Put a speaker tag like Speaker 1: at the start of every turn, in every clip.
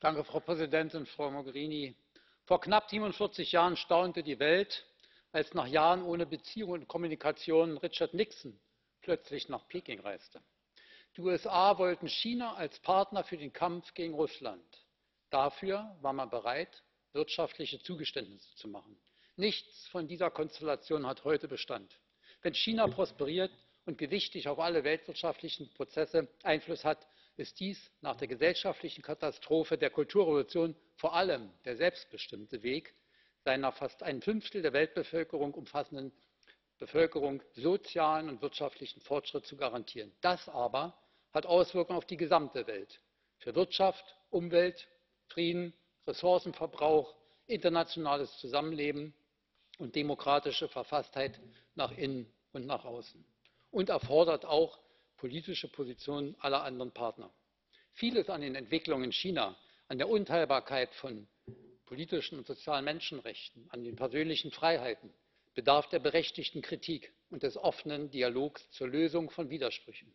Speaker 1: frau präsidentin frau mogherini! vor knapp siebenundvierzig jahren staunte die welt als nach jahren ohne beziehungen und kommunikation richard nixon plötzlich nach peking reiste. die usa wollten china als partner für den kampf gegen russland. dafür war man bereit wirtschaftliche zugeständnisse zu machen. nichts von dieser konstellation hat heute bestand. wenn china prosperiert und gewichtig auf alle weltwirtschaftlichen prozesse einfluss hat ist dies nach der gesellschaftlichen katastrophe der kulturrevolution vor allem der selbstbestimmte weg seiner fast ein fünftel der weltbevölkerung umfassenden bevölkerung sozialen und wirtschaftlichen fortschritt zu garantieren. das aber hat auswirkungen auf die gesamte welt für wirtschaft umwelt frieden ressourcenverbrauch internationales zusammenleben und demokratische verfasstheit nach innen und nach außen und erfordert auch politische positionen aller anderen partner. vieles an den entwicklungen in china an der unteilbarkeit von politischen und sozialen menschenrechten an den persönlichen freiheiten bedarf der berechtigten kritik und des offenen dialogs zur lösung von widersprüchen.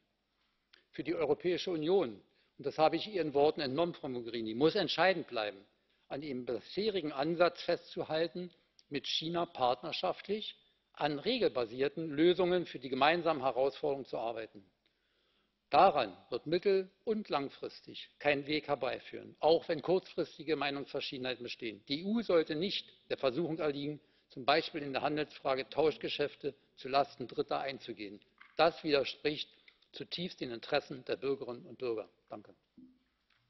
Speaker 1: für die europäische union und das habe ich ihren worten entnommen frau mogherini muss entscheidend bleiben an ihrem bisherigen ansatz festzuhalten mit china partnerschaftlich an regelbasierten lösungen für die gemeinsamen herausforderungen zu arbeiten. daran wird mittel und langfristig kein weg herbeiführen auch wenn kurzfristige meinungsverschiedenheiten bestehen. die eu sollte nicht der versuchung erliegen zum beispiel in der handelsfrage tauschgeschäfte zulasten dritter einzugehen. das widerspricht zutiefst den interessen der bürgerinnen und bürger.